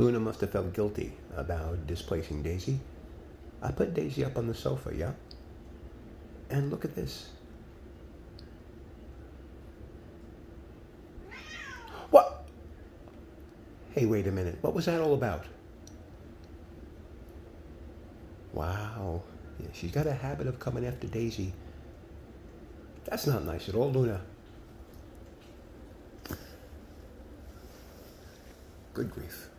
Luna must have felt guilty about displacing Daisy. I put Daisy up on the sofa, yeah? And look at this. What? Hey, wait a minute. What was that all about? Wow. Yeah, she's got a habit of coming after Daisy. That's not nice at all, Luna. Good grief.